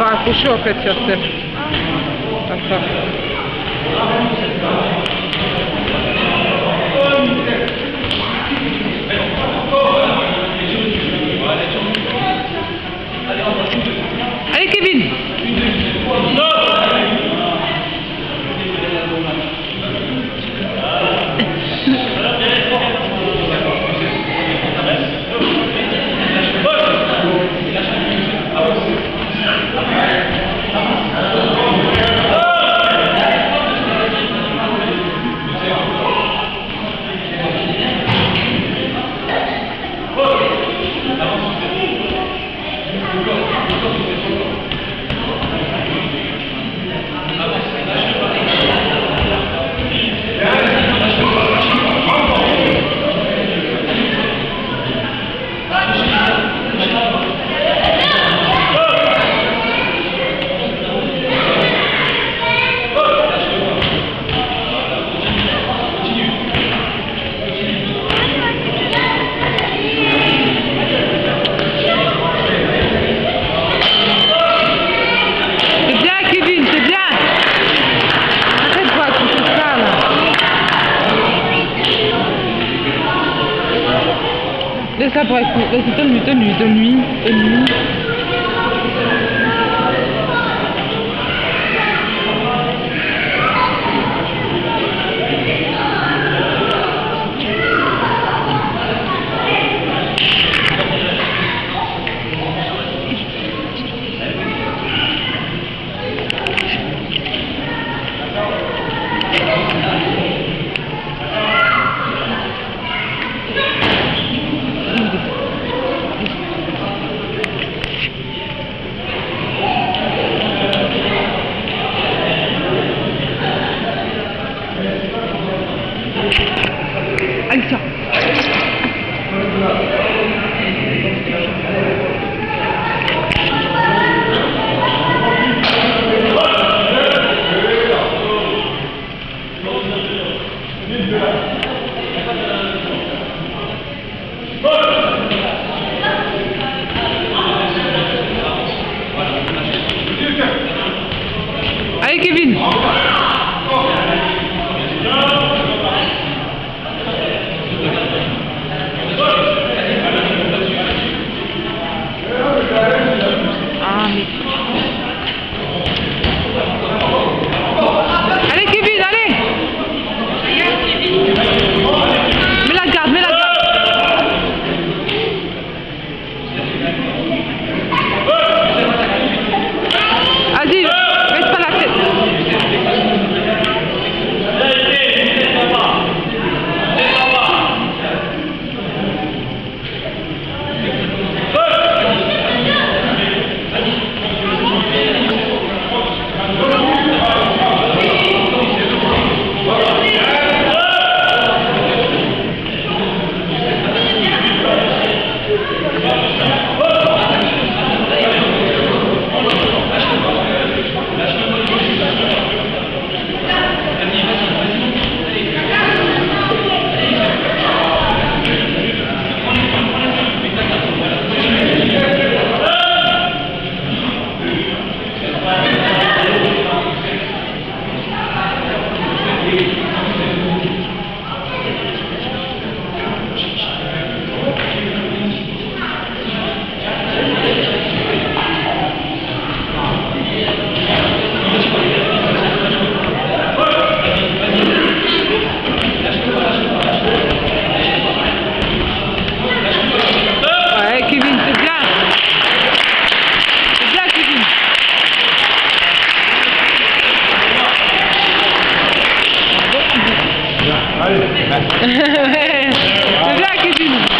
Ага, кушок оце все. Ага. Laisse ça pour réciter le mytho, nuit de nuit et nuit. Aïcha Dank je.